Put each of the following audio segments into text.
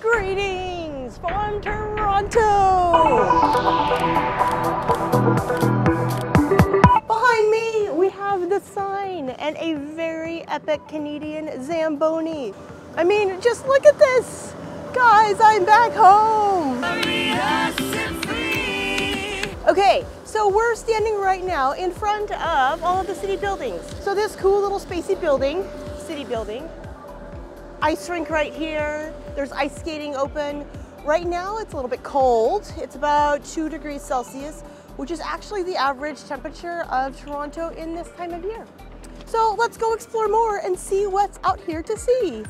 Greetings from Toronto! Behind me, we have the sign and a very epic Canadian Zamboni. I mean, just look at this! Guys, I'm back home! Okay, so we're standing right now in front of all of the city buildings. So this cool little spacey building, city building, ice rink right here. There's ice skating open. Right now it's a little bit cold. It's about two degrees Celsius, which is actually the average temperature of Toronto in this time of year. So let's go explore more and see what's out here to see.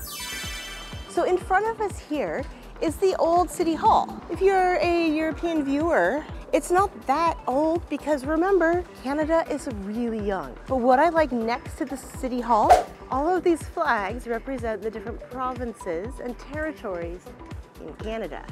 So in front of us here is the old City Hall. If you're a European viewer, it's not that old because remember, Canada is really young. But what I like next to the City Hall, all of these flags represent the different provinces and territories in Canada.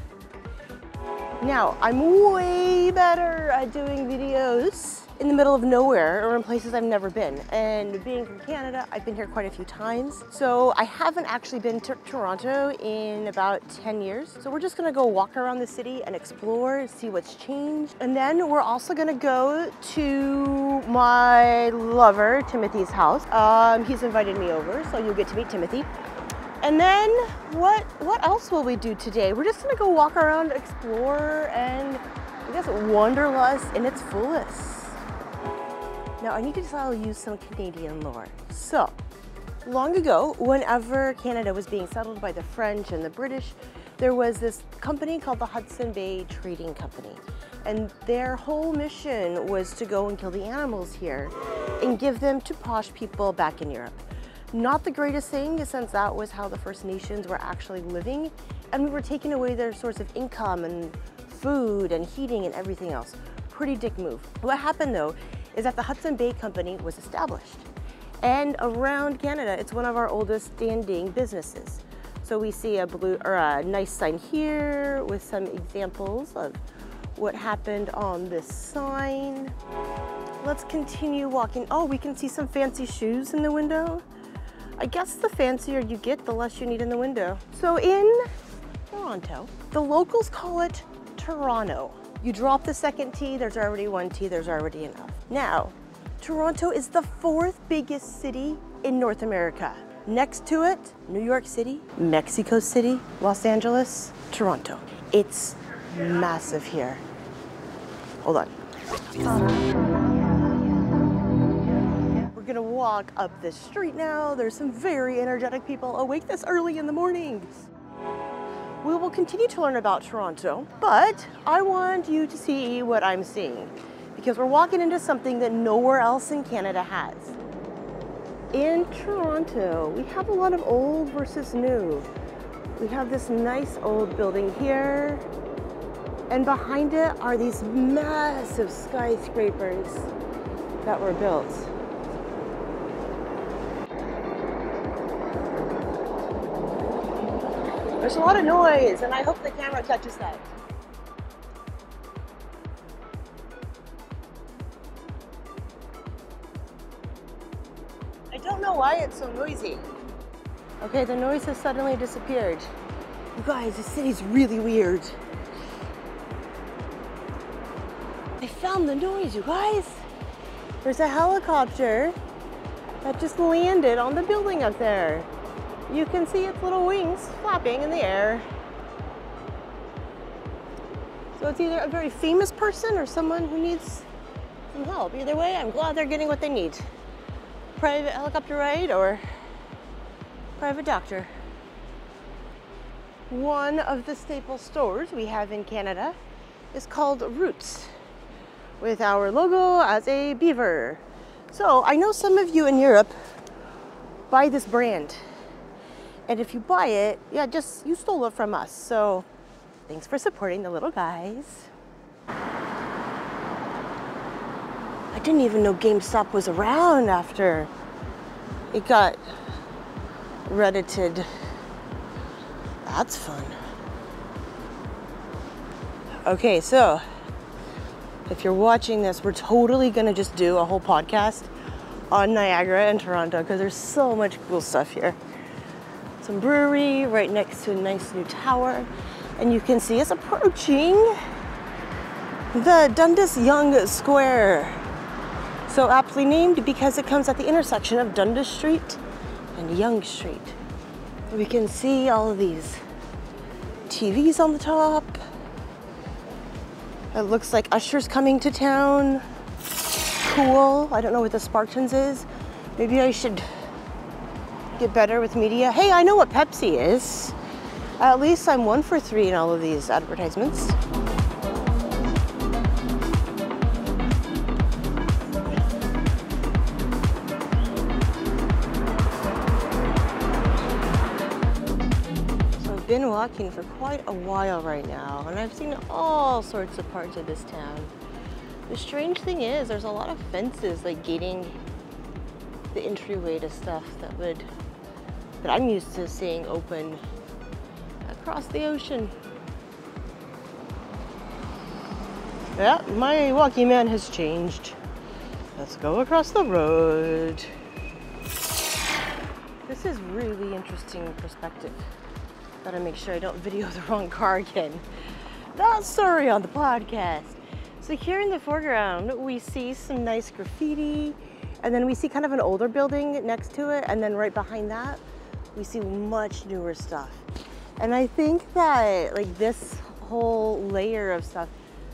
Now, I'm way better at doing videos in the middle of nowhere or in places I've never been. And being from Canada, I've been here quite a few times. So I haven't actually been to Toronto in about 10 years. So we're just gonna go walk around the city and explore, see what's changed. And then we're also gonna go to my lover, Timothy's house. Um, he's invited me over, so you'll get to meet Timothy. And then what, what else will we do today? We're just gonna go walk around, explore, and I guess wanderlust in its fullest. Now I need to tell you some Canadian lore. So, long ago, whenever Canada was being settled by the French and the British, there was this company called the Hudson Bay Trading Company. And their whole mission was to go and kill the animals here and give them to posh people back in Europe. Not the greatest thing since that was how the First Nations were actually living and we were taking away their source of income and food and heating and everything else. Pretty dick move. What happened though is that the Hudson Bay Company was established. And around Canada, it's one of our oldest standing businesses. So we see a blue or a nice sign here with some examples of what happened on this sign. Let's continue walking. Oh, we can see some fancy shoes in the window. I guess the fancier you get, the less you need in the window. So in Toronto, the locals call it Toronto. You drop the second T, there's already one T, there's already enough. Now, Toronto is the fourth biggest city in North America. Next to it, New York City, Mexico City, Los Angeles, Toronto. It's massive here. Hold on. We're gonna walk up this street now. There's some very energetic people awake this early in the mornings. We will continue to learn about Toronto, but I want you to see what I'm seeing because we're walking into something that nowhere else in Canada has. In Toronto, we have a lot of old versus new. We have this nice old building here, and behind it are these massive skyscrapers that were built. There's a lot of noise, and I hope the camera catches that. I don't know why it's so noisy. Okay, the noise has suddenly disappeared. You guys, the city's really weird. I found the noise, you guys. There's a helicopter that just landed on the building up there you can see its little wings flapping in the air. So it's either a very famous person or someone who needs some help. Either way, I'm glad they're getting what they need. Private helicopter ride or private doctor. One of the staple stores we have in Canada is called Roots with our logo as a beaver. So I know some of you in Europe buy this brand and if you buy it, yeah, just, you stole it from us. So thanks for supporting the little guys. I didn't even know GameStop was around after it got reddited. That's fun. Okay, so if you're watching this, we're totally gonna just do a whole podcast on Niagara and Toronto because there's so much cool stuff here. Some brewery right next to a nice new tower. And you can see us approaching the Dundas Yonge Square. So aptly named because it comes at the intersection of Dundas Street and Yonge Street. We can see all of these TVs on the top. It looks like Usher's coming to town. Cool. I don't know what the Spartans is. Maybe I should get better with media. Hey, I know what Pepsi is. At least I'm one for three in all of these advertisements. So I've been walking for quite a while right now, and I've seen all sorts of parts of this town. The strange thing is, there's a lot of fences like gating the entryway to stuff that would that I'm used to seeing open across the ocean. Yeah, my walking man has changed. Let's go across the road. This is really interesting perspective. Gotta make sure I don't video the wrong car again. That story on the podcast. So here in the foreground, we see some nice graffiti, and then we see kind of an older building next to it, and then right behind that, we see much newer stuff. And I think that like this whole layer of stuff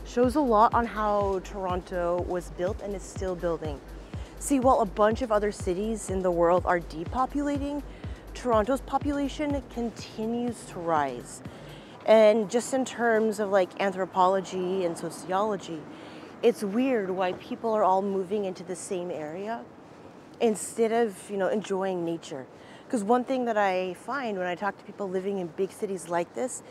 shows a lot on how Toronto was built and is still building. See, while a bunch of other cities in the world are depopulating, Toronto's population continues to rise. And just in terms of like anthropology and sociology, it's weird why people are all moving into the same area instead of, you know, enjoying nature. Because one thing that I find when I talk to people living in big cities like this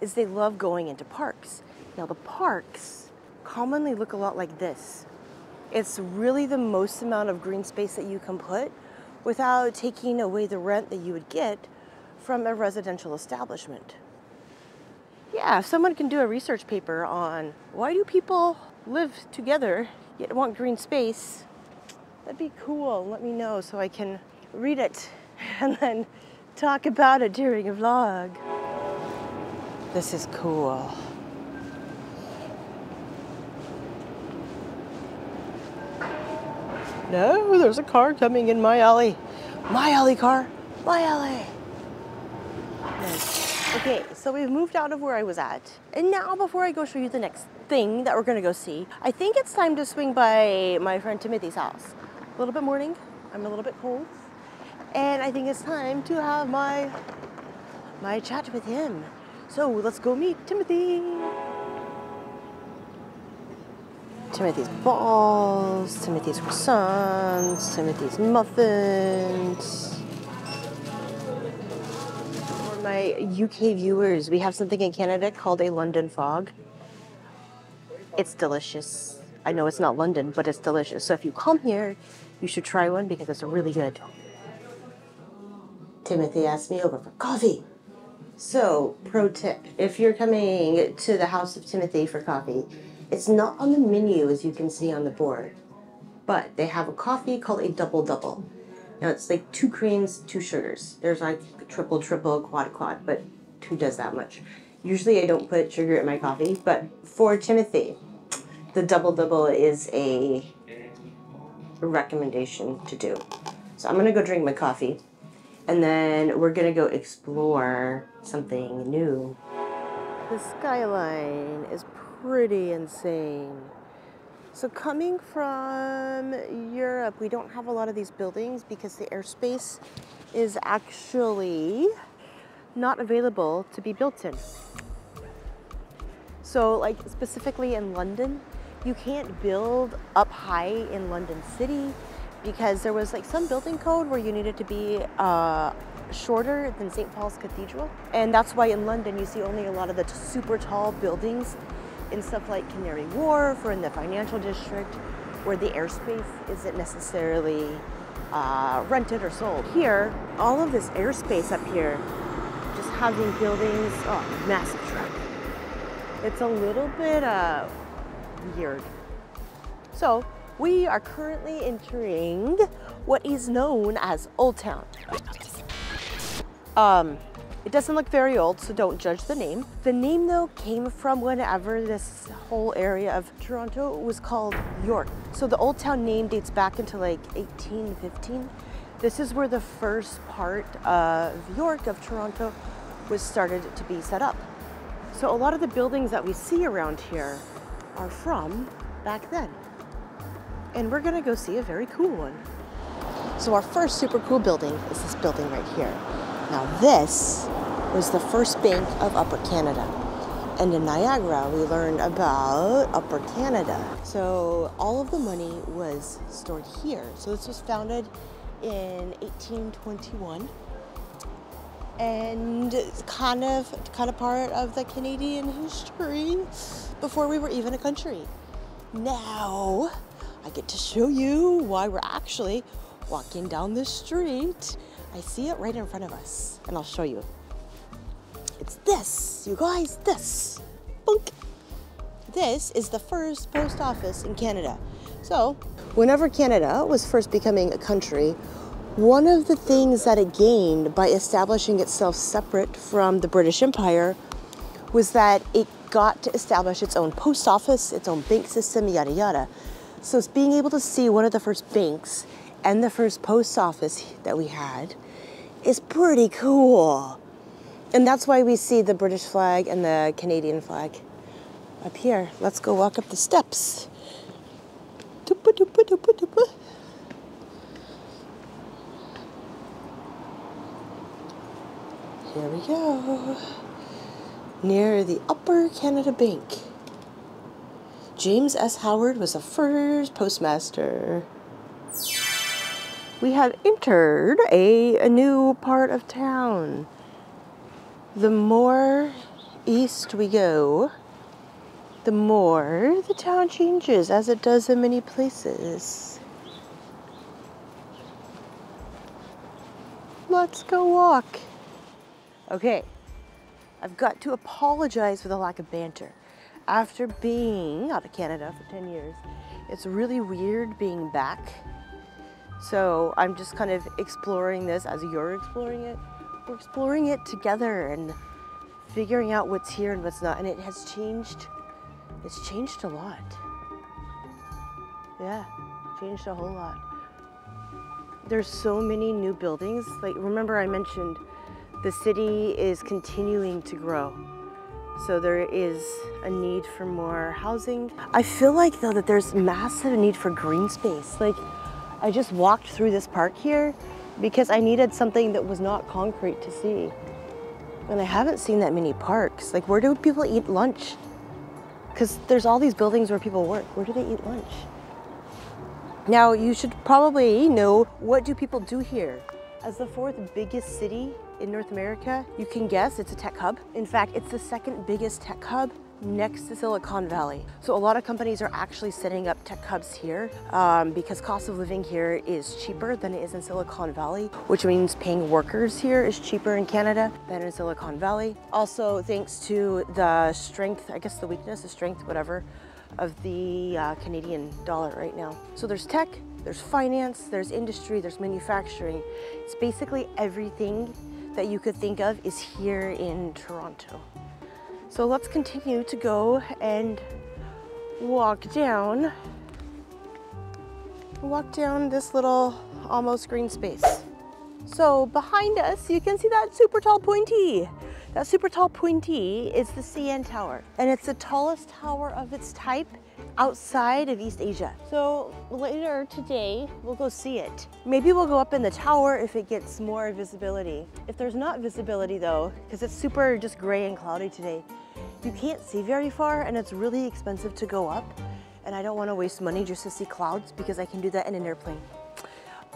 is they love going into parks. Now, the parks commonly look a lot like this. It's really the most amount of green space that you can put without taking away the rent that you would get from a residential establishment. Yeah, if someone can do a research paper on why do people live together yet want green space, that'd be cool. Let me know so I can read it and then talk about it during a vlog. This is cool. No, there's a car coming in my alley. My alley car, my alley. Nice. Okay, so we've moved out of where I was at. And now before I go show you the next thing that we're gonna go see, I think it's time to swing by my friend Timothy's house. A little bit morning, I'm a little bit cold. And I think it's time to have my my chat with him. So let's go meet Timothy. Timothy's balls, Timothy's croissants, Timothy's muffins. For my UK viewers, we have something in Canada called a London fog. It's delicious. I know it's not London, but it's delicious. So if you come here, you should try one because it's really good. Timothy asked me over for coffee. So, pro tip if you're coming to the house of Timothy for coffee, it's not on the menu as you can see on the board, but they have a coffee called a double double. Now, it's like two creams, two sugars. There's like triple, triple, quad, quad, but who does that much? Usually I don't put sugar in my coffee, but for Timothy, the double double is a recommendation to do. So I'm gonna go drink my coffee and then we're gonna go explore something new. The skyline is pretty insane. So coming from Europe, we don't have a lot of these buildings because the airspace is actually not available to be built in. So like specifically in London, you can't build up high in London City because there was like some building code where you needed to be uh, shorter than St. Paul's Cathedral. And that's why in London you see only a lot of the super tall buildings in stuff like Canary Wharf or in the financial district where the airspace isn't necessarily uh, rented or sold. Here, all of this airspace up here, just having buildings, oh, massive truck. It's a little bit uh, weird. So we are currently entering what is known as Old Town. Um, it doesn't look very old, so don't judge the name. The name though came from whenever this whole area of Toronto was called York. So the old town name dates back into like 1815. This is where the first part of York of Toronto was started to be set up. So a lot of the buildings that we see around here are from back then. And we're gonna go see a very cool one. So our first super cool building is this building right here. Now this was the first bank of Upper Canada. And in Niagara, we learned about Upper Canada. So all of the money was stored here. So this was founded in 1821 and kind of kind of part of the Canadian history before we were even a country. Now I get to show you why we're actually walking down the street. I see it right in front of us, and I'll show you. It's this, you guys, this. This is the first post office in Canada. So, whenever Canada was first becoming a country, one of the things that it gained by establishing itself separate from the British Empire was that it got to establish its own post office, its own bank system, yada yada. So it's being able to see one of the first banks and the first post office that we had is pretty cool. And that's why we see the British flag and the Canadian flag up here. Let's go walk up the steps. Here we go. Near the Upper Canada Bank. James S. Howard was the first postmaster. We have entered a, a new part of town. The more east we go, the more the town changes, as it does in many places. Let's go walk. Okay, I've got to apologize for the lack of banter. After being out of Canada for 10 years, it's really weird being back. So I'm just kind of exploring this as you're exploring it. We're exploring it together and figuring out what's here and what's not. And it has changed, it's changed a lot. Yeah, changed a whole lot. There's so many new buildings. Like, remember I mentioned the city is continuing to grow. So there is a need for more housing. I feel like though that there's massive need for green space. Like I just walked through this park here because I needed something that was not concrete to see. And I haven't seen that many parks. Like where do people eat lunch? Because there's all these buildings where people work. Where do they eat lunch? Now you should probably know what do people do here? As the fourth biggest city in North America, you can guess it's a tech hub. In fact, it's the second biggest tech hub next to Silicon Valley. So a lot of companies are actually setting up tech hubs here um, because cost of living here is cheaper than it is in Silicon Valley, which means paying workers here is cheaper in Canada than in Silicon Valley. Also, thanks to the strength, I guess the weakness, the strength, whatever, of the uh, Canadian dollar right now. So there's tech, there's finance, there's industry, there's manufacturing. It's basically everything that you could think of is here in Toronto. So let's continue to go and walk down, walk down this little almost green space. So behind us, you can see that super tall pointee. That super tall pointee is the CN Tower, and it's the tallest tower of its type outside of East Asia. So later today, we'll go see it. Maybe we'll go up in the tower if it gets more visibility. If there's not visibility though, because it's super just gray and cloudy today, you can't see very far and it's really expensive to go up. And I don't want to waste money just to see clouds because I can do that in an airplane.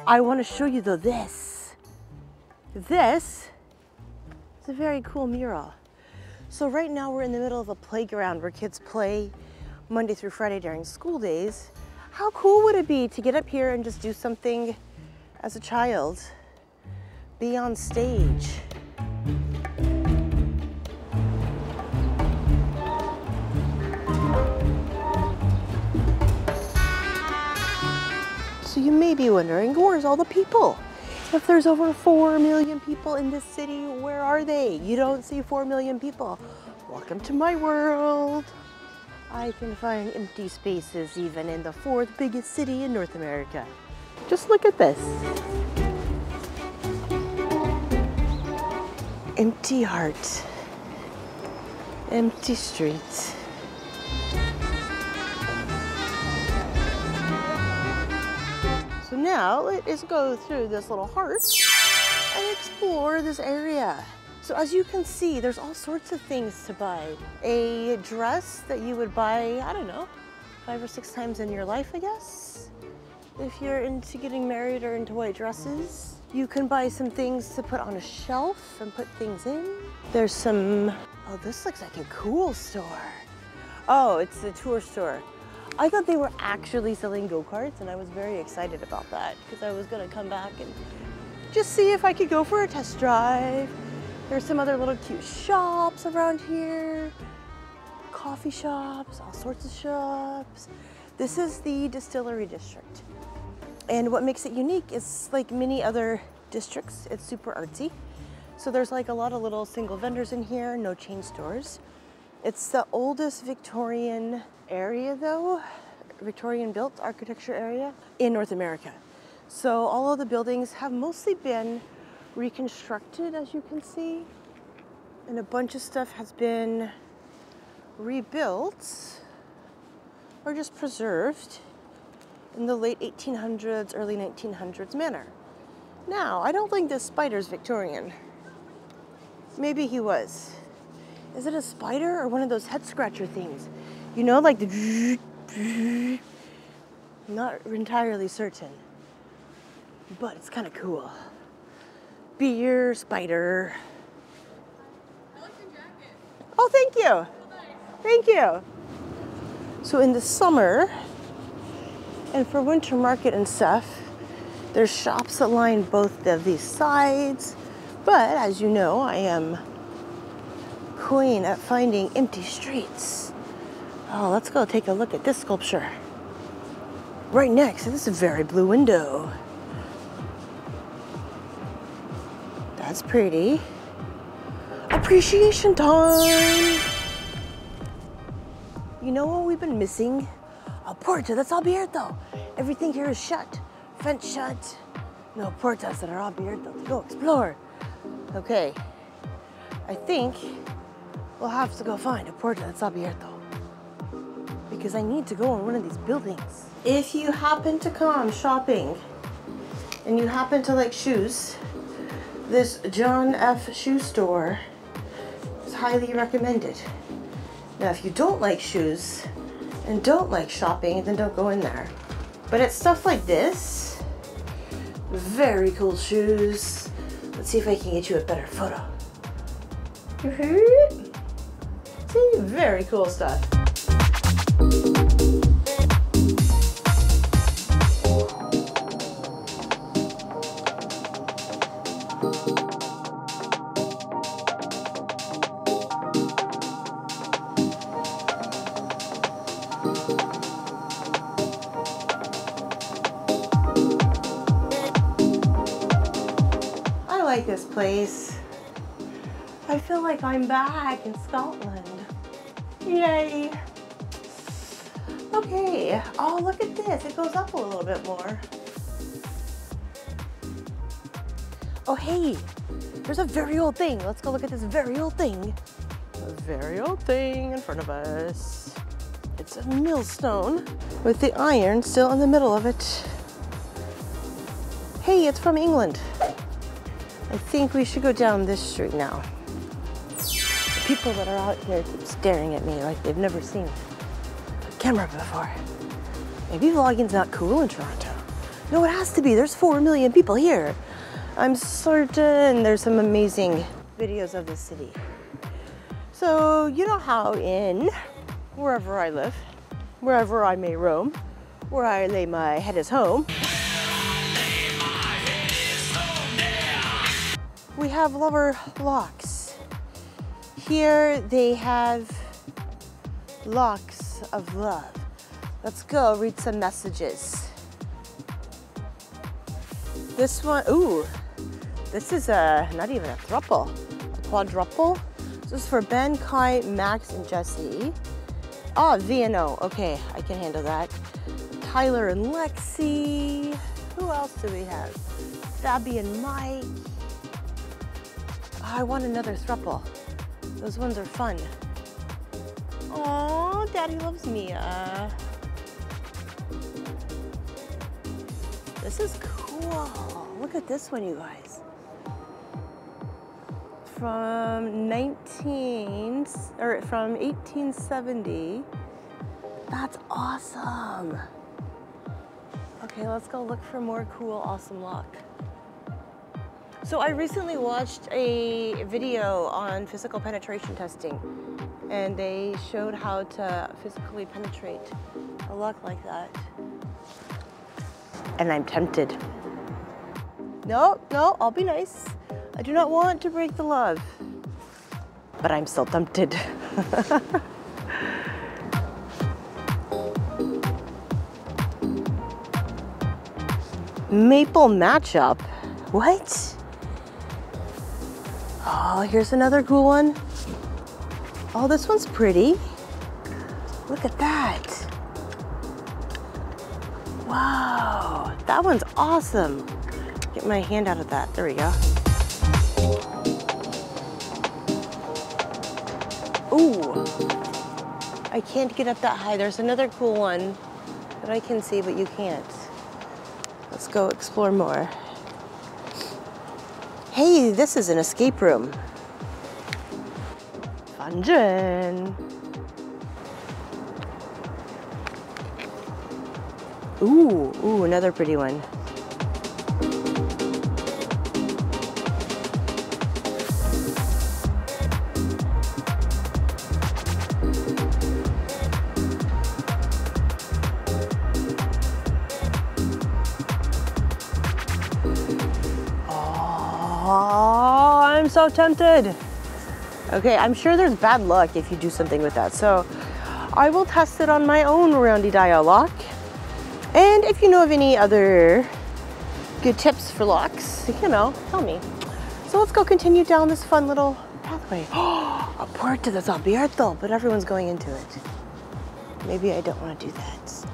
I want to show you though this. This is a very cool mural. So right now we're in the middle of a playground where kids play Monday through Friday during school days, how cool would it be to get up here and just do something as a child? Be on stage. So you may be wondering, where's all the people? If there's over 4 million people in this city, where are they? You don't see 4 million people. Welcome to my world. I can find empty spaces even in the fourth biggest city in North America. Just look at this. Empty heart. Empty streets. So now let us go through this little heart and explore this area. So as you can see, there's all sorts of things to buy. A dress that you would buy, I don't know, five or six times in your life, I guess. If you're into getting married or into white dresses, you can buy some things to put on a shelf and put things in. There's some, oh, this looks like a cool store. Oh, it's a tour store. I thought they were actually selling go-karts and I was very excited about that because I was gonna come back and just see if I could go for a test drive. There's some other little cute shops around here, coffee shops, all sorts of shops. This is the distillery district. And what makes it unique is like many other districts, it's super artsy. So there's like a lot of little single vendors in here, no chain stores. It's the oldest Victorian area though, Victorian built architecture area in North America. So all of the buildings have mostly been reconstructed as you can see. And a bunch of stuff has been rebuilt or just preserved in the late 1800s, early 1900s manner. Now, I don't think this spider's Victorian. Maybe he was. Is it a spider or one of those head scratcher things? You know, like the. Not entirely certain, but it's kind of cool. Beer spider. Oh, thank you. Thank you. So in the summer and for winter market and stuff, there's shops that line both of these sides. But as you know, I am queen at finding empty streets. Oh, let's go take a look at this sculpture. Right next to this very blue window. That's pretty. Appreciation time! You know what we've been missing? A porta that's abierto. Everything here is shut. Fence shut. No portas that are all abierto. Go explore. Okay. I think we'll have to go find a porta that's abierto. Because I need to go in one of these buildings. If you happen to come shopping and you happen to like shoes, this John F. shoe store is highly recommended. Now, if you don't like shoes and don't like shopping, then don't go in there. But it's stuff like this. Very cool shoes. Let's see if I can get you a better photo. See, very cool stuff. Like I'm back in Scotland. Yay. Okay, oh look at this, it goes up a little bit more. Oh hey, there's a very old thing. Let's go look at this very old thing. A very old thing in front of us. It's a millstone with the iron still in the middle of it. Hey, it's from England. I think we should go down this street now. People that are out here staring at me like they've never seen a camera before. Maybe vlogging's not cool in Toronto. No, it has to be. There's four million people here. I'm certain there's some amazing videos of the city. So, you know how in wherever I live, wherever I may roam, where I lay my head is home, we have lover locks. Here they have locks of love. Let's go read some messages. This one, ooh, this is a, not even a thruple, a quadruple. This is for Ben, Kai, Max, and Jesse. Ah, Oh, VNO, okay, I can handle that. Tyler and Lexi. Who else do we have? Fabi and Mike. Oh, I want another thruple. Those ones are fun. Oh, Daddy loves Mia. This is cool. Look at this one, you guys. From 19, or from 1870. That's awesome. Okay, let's go look for more cool, awesome luck. So I recently watched a video on physical penetration testing and they showed how to physically penetrate a lock like that. And I'm tempted. No, no, I'll be nice. I do not want to break the love, but I'm still tempted. Maple matchup? What? Oh, here's another cool one. Oh, this one's pretty. Look at that. Wow, that one's awesome. Get my hand out of that. There we go. Ooh, I can't get up that high. There's another cool one that I can see, but you can't. Let's go explore more. Hey, this is an escape room. Fun Ooh, ooh, another pretty one. Tempted. Okay, I'm sure there's bad luck if you do something with that. So I will test it on my own roundy dial lock. And if you know of any other good tips for locks, you know, tell me. So let's go continue down this fun little pathway. a puerta that's abierto, but everyone's going into it. Maybe I don't want to do that.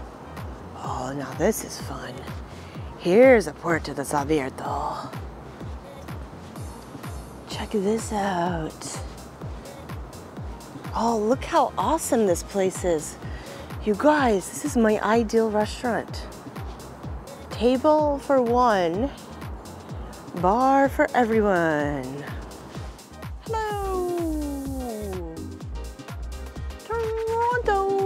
Oh, now this is fun. Here's a puerta that's abierto. Check this out. Oh, look how awesome this place is. You guys, this is my ideal restaurant. Table for one, bar for everyone. Hello, Toronto.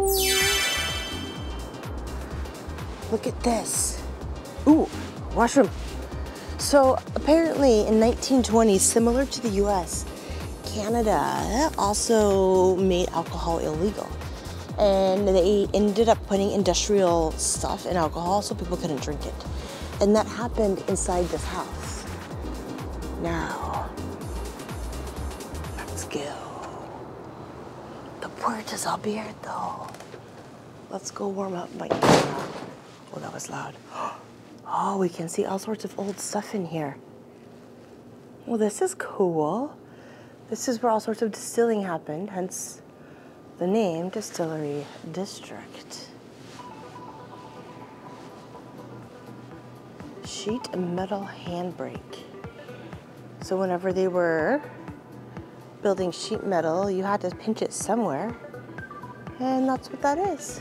Look at this. Ooh, washroom. So apparently in 1920, similar to the US, Canada also made alcohol illegal. And they ended up putting industrial stuff in alcohol so people couldn't drink it. And that happened inside this house. Now, let's go. The puertas abierto. Let's go warm up my. Oh, that was loud. Oh, we can see all sorts of old stuff in here. Well, this is cool. This is where all sorts of distilling happened, hence the name Distillery District. Sheet metal handbrake. So whenever they were building sheet metal, you had to pinch it somewhere. And that's what that is.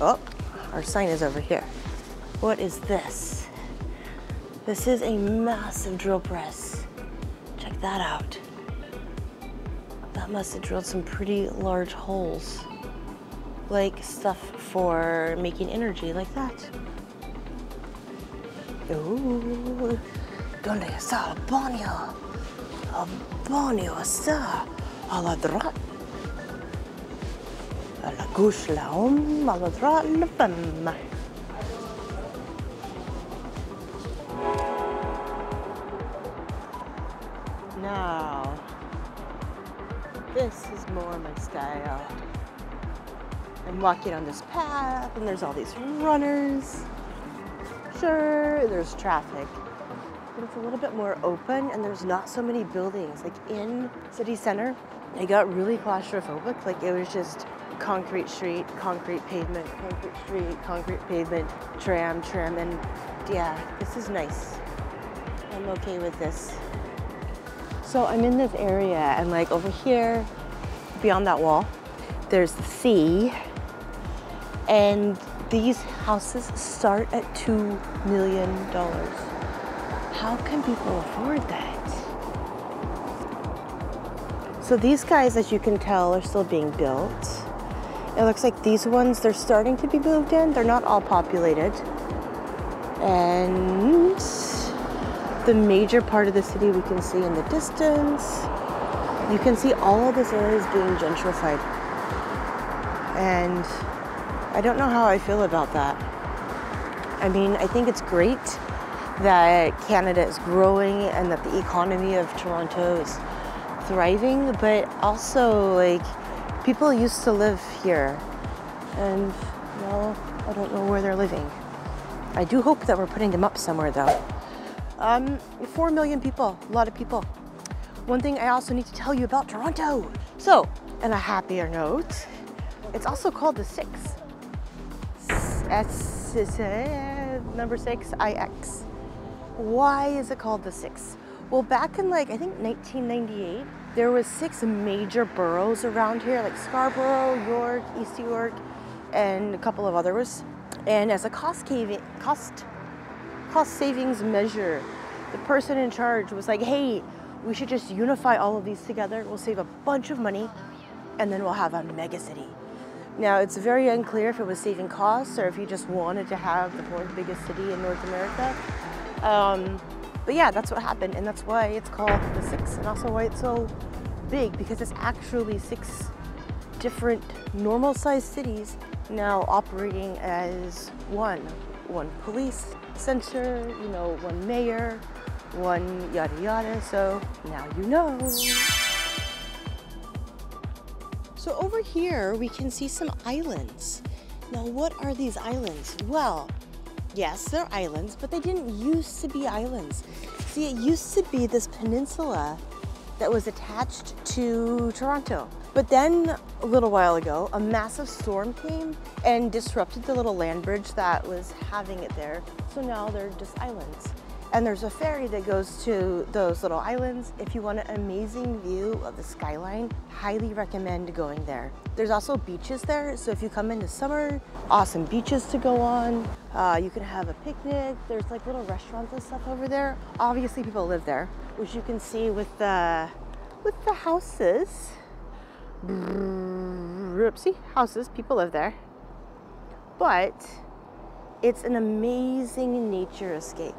Oh, our sign is over here. What is this? This is a massive drill press. Check that out. That must have drilled some pretty large holes. Like stuff for making energy like that. Ooh, donde está el baño? El baño está a la derecha. À la gauche la droite la femme. Now, this is more my style. I'm walking on this path and there's all these runners. Sure, there's traffic, but it's a little bit more open and there's not so many buildings. Like in city center, I got really claustrophobic. Like it was just concrete street, concrete pavement, concrete street, concrete pavement, tram, tram, and yeah, this is nice. I'm okay with this. So I'm in this area and like over here, beyond that wall, there's the sea and these houses start at $2 million. How can people afford that? So these guys, as you can tell, are still being built. It looks like these ones, they're starting to be moved in. They're not all populated. And the major part of the city we can see in the distance. You can see all of this area is being gentrified. And I don't know how I feel about that. I mean, I think it's great that Canada is growing and that the economy of Toronto is thriving, but also like people used to live here and well, I don't know where they're living. I do hope that we're putting them up somewhere though. Um, four million people, a lot of people. One thing I also need to tell you about Toronto. So, on a happier note, it's also called the Six. S, number six, IX. Why is it called the Six? Well, back in like, I think 1998, there was six major boroughs around here, like Scarborough, York, East York, and a couple of others. And as a cost, caving, cost, cost savings measure, the person in charge was like, hey, we should just unify all of these together. We'll save a bunch of money and then we'll have a mega city. Now, it's very unclear if it was saving costs or if he just wanted to have the fourth biggest city in North America. Um, but yeah, that's what happened, and that's why it's called the Six, and also why it's so big because it's actually six different normal-sized cities now operating as one. One police center, you know, one mayor, one yada yada. So now you know. So over here, we can see some islands. Now, what are these islands? Well, yes, they're islands, but they didn't used to be islands. See, it used to be this peninsula that was attached to Toronto. But then, a little while ago, a massive storm came and disrupted the little land bridge that was having it there. So now they're just islands. And there's a ferry that goes to those little islands. If you want an amazing view of the skyline, highly recommend going there. There's also beaches there, so if you come in the summer, awesome beaches to go on. Uh, you can have a picnic. There's like little restaurants and stuff over there. Obviously people live there, which you can see with the, with the houses. See, houses, people live there. But it's an amazing nature escape.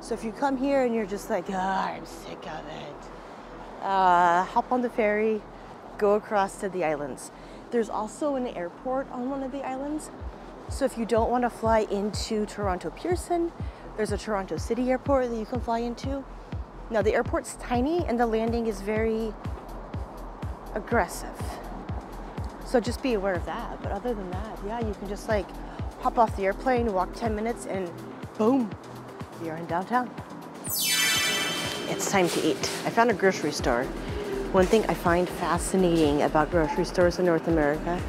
So if you come here and you're just like, oh, I'm sick of it, uh, hop on the ferry, go across to the islands. There's also an airport on one of the islands. So if you don't want to fly into Toronto Pearson, there's a Toronto City airport that you can fly into. Now the airport's tiny and the landing is very aggressive. So just be aware of that. But other than that, yeah, you can just like hop off the airplane, walk 10 minutes and boom, you're in downtown. It's time to eat. I found a grocery store. One thing I find fascinating about grocery stores in North America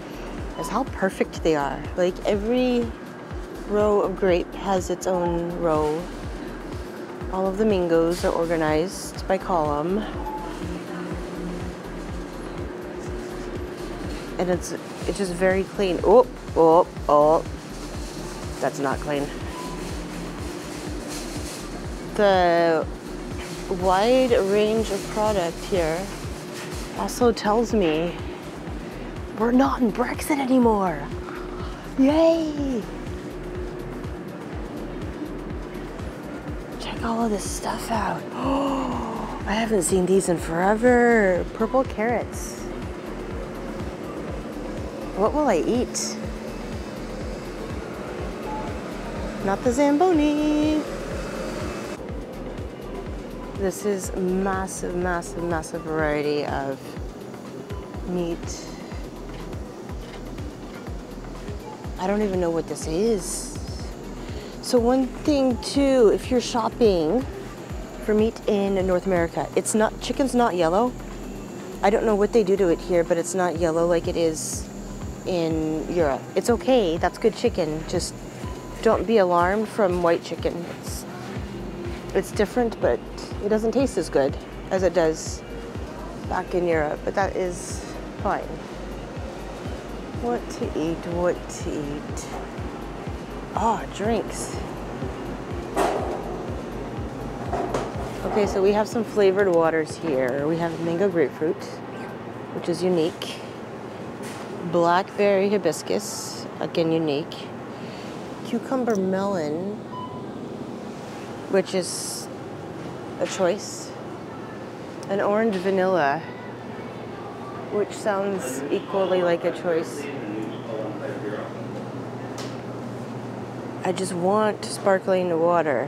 is how perfect they are. Like every row of grape has its own row. All of the mangoes are organized by column. And it's it's just very clean. Oh, oh, oh. That's not clean the wide range of product here also tells me we're not in Brexit anymore. Yay! Check all of this stuff out. Oh, I haven't seen these in forever. Purple carrots. What will I eat? Not the Zamboni. This is massive, massive, massive variety of meat. I don't even know what this is. So one thing too, if you're shopping for meat in North America, it's not, chicken's not yellow. I don't know what they do to it here, but it's not yellow like it is in Europe. It's okay, that's good chicken. Just don't be alarmed from white chicken. It's, it's different, but it doesn't taste as good as it does back in Europe, but that is fine. What to eat, what to eat. Ah, oh, drinks. Okay, so we have some flavored waters here. We have mango grapefruit, which is unique. Blackberry hibiscus, again unique. Cucumber melon, which is a choice. An orange vanilla, which sounds equally like a choice. I just want sparkling water.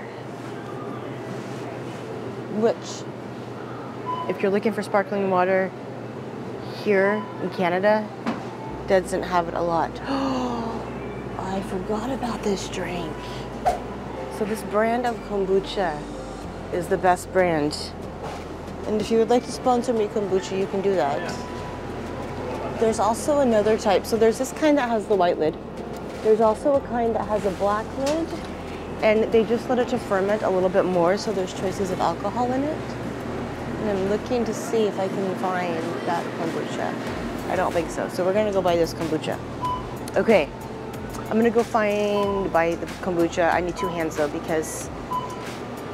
Which, if you're looking for sparkling water here in Canada, doesn't have it a lot. I forgot about this drink. So this brand of kombucha is the best brand. And if you would like to sponsor me kombucha, you can do that. Oh, there's also another type. So there's this kind that has the white lid. There's also a kind that has a black lid. And they just let it to ferment a little bit more, so there's choices of alcohol in it. And I'm looking to see if I can find that kombucha. I don't think so. So we're gonna go buy this kombucha. Okay, I'm gonna go find, buy the kombucha. I need two hands though because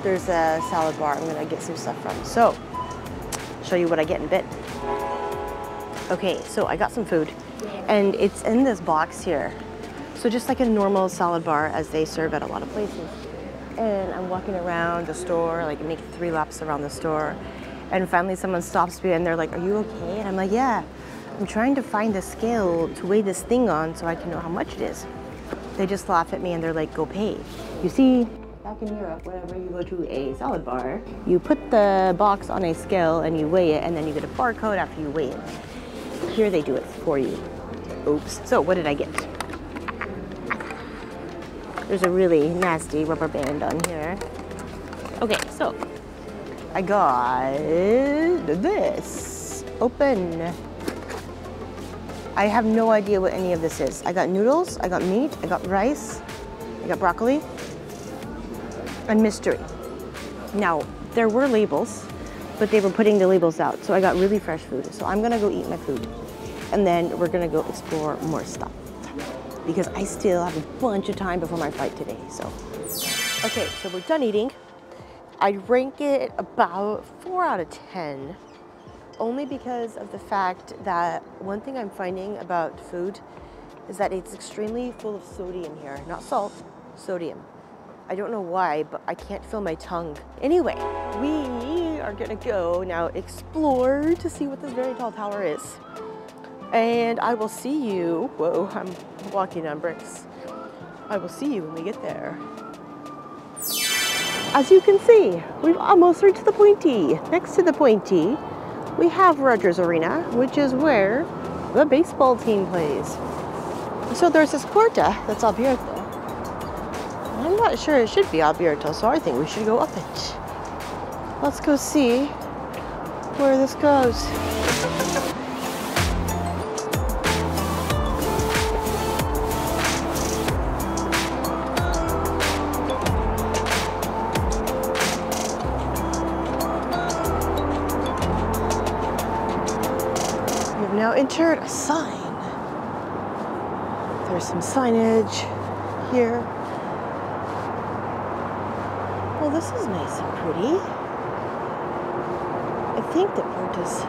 there's a salad bar I'm gonna get some stuff from. So, show you what I get in a bit. Okay, so I got some food and it's in this box here. So just like a normal salad bar as they serve at a lot of places. And I'm walking around the store, like make three laps around the store. And finally someone stops me and they're like, are you okay? And I'm like, yeah. I'm trying to find a scale to weigh this thing on so I can know how much it is. They just laugh at me and they're like, go pay. You see, back in Europe, whenever you go to a salad bar, you put the box on a scale and you weigh it and then you get a barcode after you weigh it. Here they do it for you. Oops. So what did I get? There's a really nasty rubber band on here. Okay, so I got this. Open. I have no idea what any of this is. I got noodles, I got meat, I got rice, I got broccoli, and mystery. Now, there were labels, but they were putting the labels out, so I got really fresh food. So I'm gonna go eat my food, and then we're gonna go explore more stuff because I still have a bunch of time before my flight today, so. Okay, so we're done eating. I rank it about four out of 10 only because of the fact that one thing I'm finding about food is that it's extremely full of sodium here. Not salt, sodium. I don't know why, but I can't feel my tongue. Anyway, we are gonna go now explore to see what this very tall tower is. And I will see you, whoa, I'm walking on bricks. I will see you when we get there. As you can see, we've almost reached the pointy. Next to the pointy we have Rogers Arena, which is where the baseball team plays. So there's this Puerta that's abierto. I'm not sure it should be abierto, so I think we should go up it. Let's go see where this goes. We have now entered a sign. There's some signage here. Well, this is nice and pretty. Port is.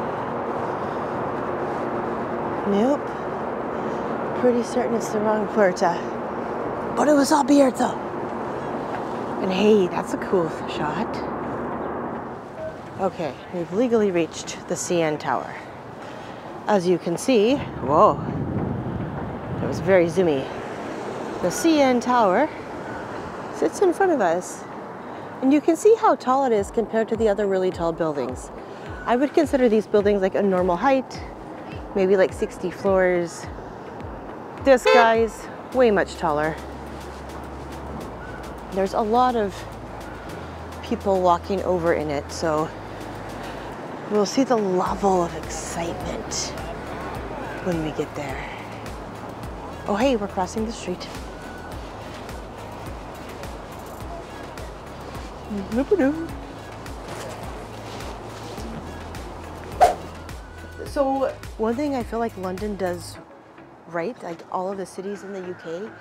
Nope. Pretty certain it's the wrong Puerta. But it was abierto. And hey, that's a cool shot. Okay, we've legally reached the CN Tower. As you can see, whoa, it was very zoomy. The CN Tower sits in front of us. And you can see how tall it is compared to the other really tall buildings. I would consider these buildings like a normal height, maybe like 60 floors. This, hmm. guys, way much taller. There's a lot of people walking over in it, so we'll see the level of excitement when we get there. Oh, hey, we're crossing the street. Mm-hmm. So one thing I feel like London does right, like all of the cities in the UK,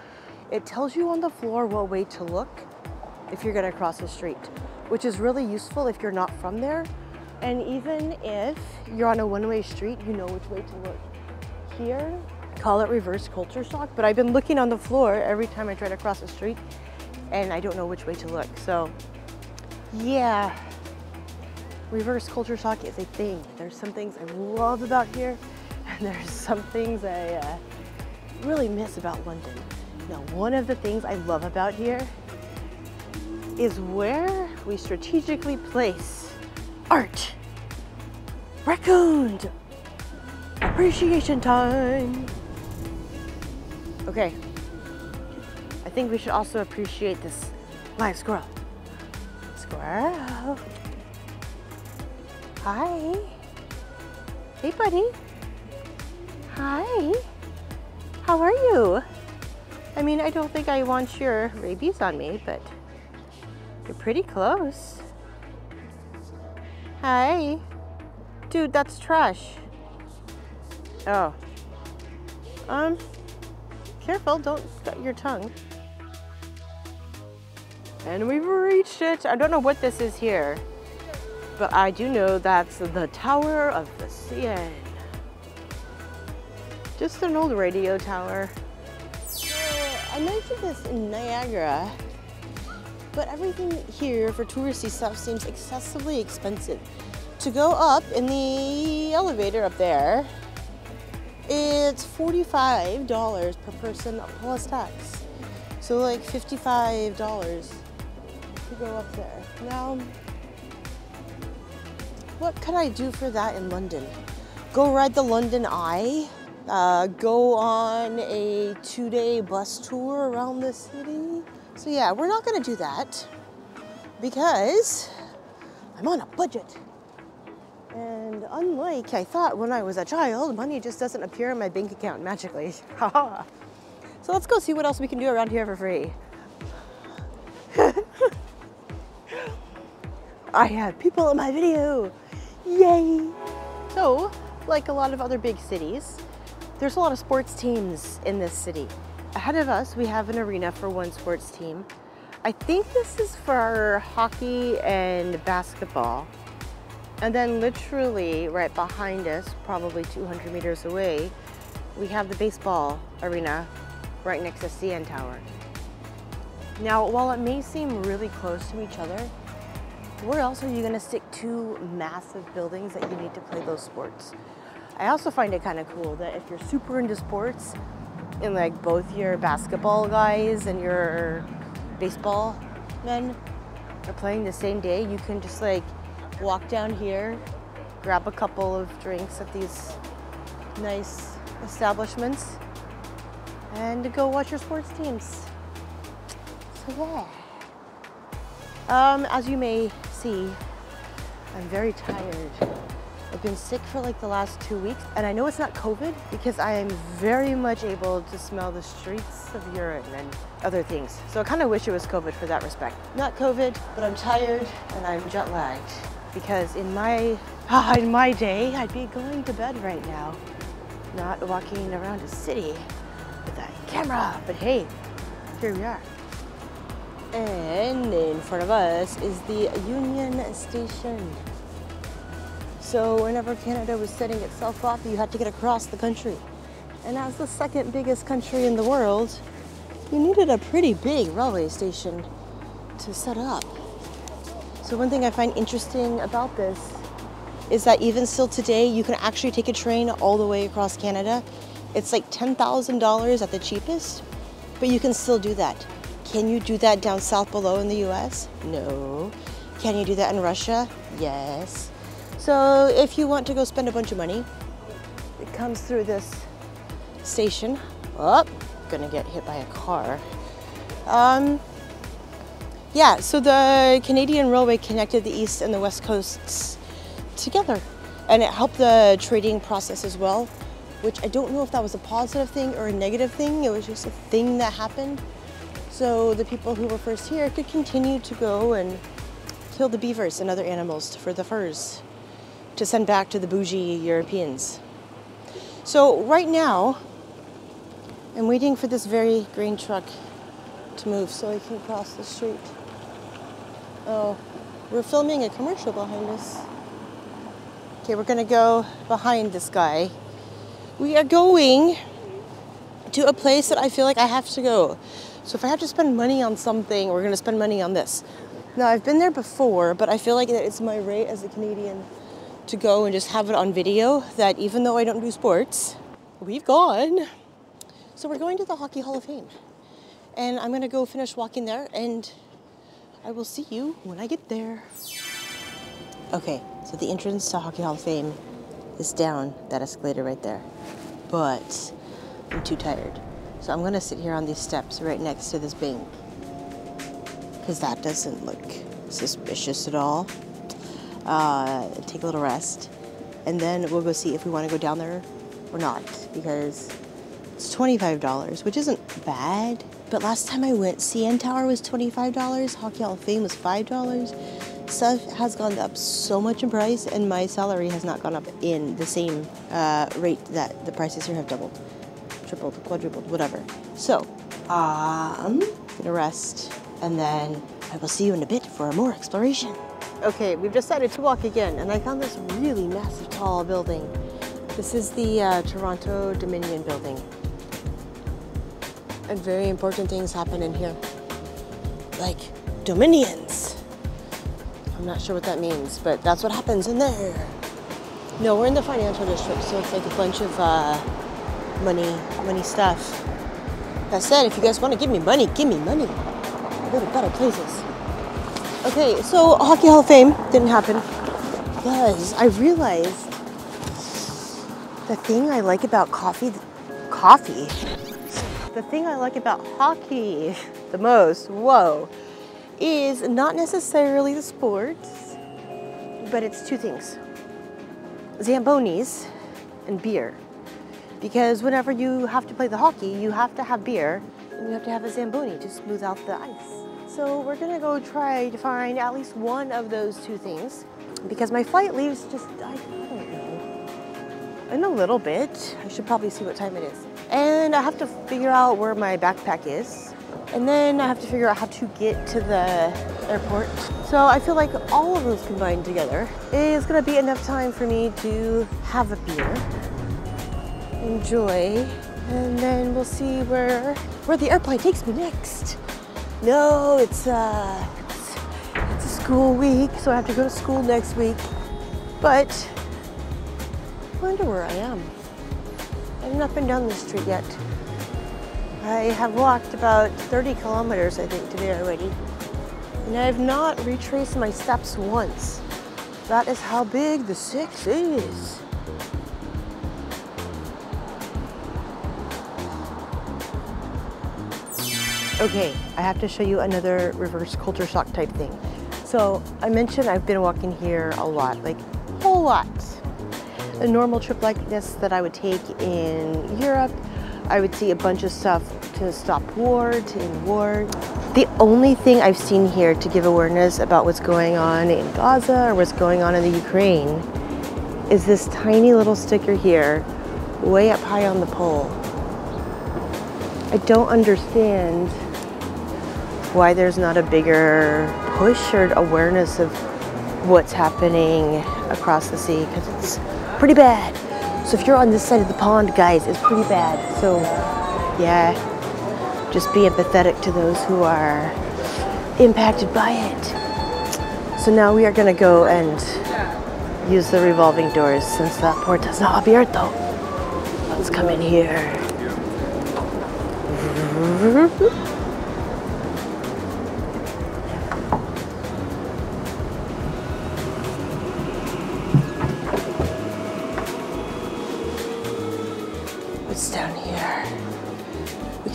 it tells you on the floor what way to look if you're gonna cross the street, which is really useful if you're not from there. And even if you're on a one-way street, you know which way to look. Here, call it reverse culture shock, but I've been looking on the floor every time I try to cross the street and I don't know which way to look. So yeah, reverse culture shock is a thing. There's some things I love about here and there's some things I uh, really miss about London. Now, one of the things I love about here is where we strategically place art. Raccoon! Appreciation time! Okay, I think we should also appreciate this live squirrel. Squirrel. Hi. Hey, buddy. Hi. How are you? I mean, I don't think I want your rabies on me, but you're pretty close. Hi. Dude, that's trash. Oh. Um, careful, don't cut your tongue. And we've reached it. I don't know what this is here, but I do know that's the Tower of the CN. Just an old radio tower. I mentioned this in Niagara, but everything here for touristy stuff seems excessively expensive. To go up in the elevator up there, it's $45 per person plus tax. So like $55 to go up there. Now, what could I do for that in London? Go ride the London Eye? uh, go on a two-day bus tour around the city. So yeah, we're not gonna do that because I'm on a budget. And unlike I thought when I was a child, money just doesn't appear in my bank account magically. so let's go see what else we can do around here for free. I have people in my video. Yay! So, like a lot of other big cities, there's a lot of sports teams in this city. Ahead of us, we have an arena for one sports team. I think this is for hockey and basketball. And then literally right behind us, probably 200 meters away, we have the baseball arena right next to CN Tower. Now, while it may seem really close to each other, where else are you gonna stick two massive buildings that you need to play those sports? I also find it kind of cool that if you're super into sports and like both your basketball guys and your baseball men are playing the same day, you can just like walk down here, grab a couple of drinks at these nice establishments and go watch your sports teams. So yeah. Um, as you may see, I'm very tired. I've been sick for like the last two weeks, and I know it's not COVID because I am very much able to smell the streets of urine and other things. So I kind of wish it was COVID for that respect. Not COVID, but I'm tired and I'm jet lagged because in my in my day, I'd be going to bed right now, not walking around a city with a camera. But hey, here we are. And in front of us is the Union Station. So whenever Canada was setting itself up, you had to get across the country. And as the second biggest country in the world, you needed a pretty big railway station to set up. So one thing I find interesting about this is that even still today, you can actually take a train all the way across Canada. It's like $10,000 at the cheapest, but you can still do that. Can you do that down south below in the US? No. Can you do that in Russia? Yes. So if you want to go spend a bunch of money, it comes through this station. Up. gonna get hit by a car. Um, yeah, so the Canadian Railway connected the East and the West Coasts together and it helped the trading process as well, which I don't know if that was a positive thing or a negative thing. It was just a thing that happened. So the people who were first here could continue to go and kill the beavers and other animals for the furs to send back to the bougie Europeans. So right now, I'm waiting for this very green truck to move so I can cross the street. Oh, we're filming a commercial behind us. Okay, we're gonna go behind this guy. We are going to a place that I feel like I have to go. So if I have to spend money on something, we're gonna spend money on this. Now I've been there before, but I feel like it's my right as a Canadian to go and just have it on video that even though I don't do sports, we've gone. So we're going to the Hockey Hall of Fame. And I'm gonna go finish walking there and I will see you when I get there. Okay, so the entrance to Hockey Hall of Fame is down that escalator right there. But I'm too tired. So I'm gonna sit here on these steps right next to this bank. Because that doesn't look suspicious at all. Uh, take a little rest. And then we'll go see if we wanna go down there or not. Because it's $25, which isn't bad. But last time I went, CN Tower was $25, Hockey Hall of Fame was $5 stuff has gone up so much in price, and my salary has not gone up in the same uh, rate that the prices here have doubled, tripled, quadrupled, whatever. So, um, gonna rest, and then I will see you in a bit for more exploration. Okay, we've decided to walk again, and I found this really massive, tall building. This is the uh, Toronto Dominion building. And very important things happen in here. Like Dominions. I'm not sure what that means, but that's what happens in there. No, we're in the financial district, so it's like a bunch of uh, money, money stuff. That said, if you guys want to give me money, give me money. I go to better places. Okay, so Hockey Hall of Fame didn't happen because I realized the thing I like about coffee, coffee, the thing I like about hockey the most, whoa, is not necessarily the sports, but it's two things Zambonis and beer. Because whenever you have to play the hockey, you have to have beer and you have to have a Zamboni to smooth out the ice. So we're gonna go try to find at least one of those two things because my flight leaves just, I don't know, in a little bit. I should probably see what time it is. And I have to figure out where my backpack is and then I have to figure out how to get to the airport. So I feel like all of those combined together is gonna be enough time for me to have a beer, enjoy, and then we'll see where where the airplane takes me next. No, it's uh it's, it's a school week, so I have to go to school next week. But I wonder where I am. I have not been down this street yet. I have walked about 30 kilometers, I think, today already. And I have not retraced my steps once. That is how big the six is. Okay, I have to show you another reverse culture shock type thing. So I mentioned I've been walking here a lot, like a whole lot. A normal trip like this that I would take in Europe I would see a bunch of stuff to stop war, to end war. The only thing I've seen here to give awareness about what's going on in Gaza or what's going on in the Ukraine is this tiny little sticker here, way up high on the pole. I don't understand why there's not a bigger push or awareness of what's happening across the sea because it's pretty bad. So if you're on this side of the pond, guys, it's pretty bad. So yeah, just be empathetic to those who are impacted by it. So now we are gonna go and use the revolving doors since that port is not abierto. Let's come in here.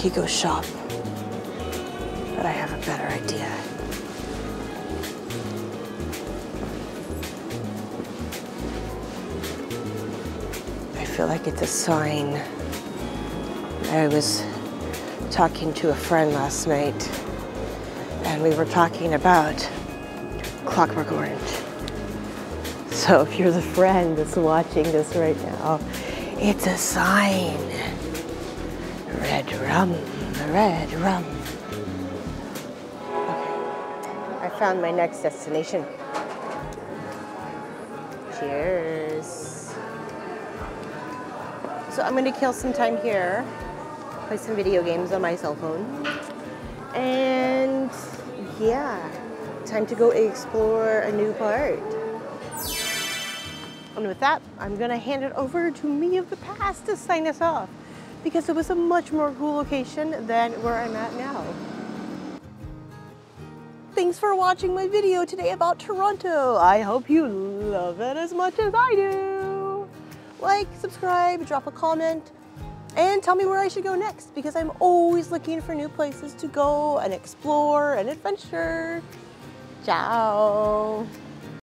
could go shop. But I have a better idea. I feel like it's a sign. I was talking to a friend last night and we were talking about Clockwork Orange. So if you're the friend that's watching this right now, it's a sign. Red rum, red rum. Okay, I found my next destination. Cheers. So I'm gonna kill some time here, play some video games on my cell phone. And yeah, time to go explore a new part. And with that, I'm gonna hand it over to me of the past to sign us off because it was a much more cool location than where I'm at now. Thanks for watching my video today about Toronto. I hope you love it as much as I do. Like, subscribe, drop a comment, and tell me where I should go next because I'm always looking for new places to go and explore and adventure. Ciao.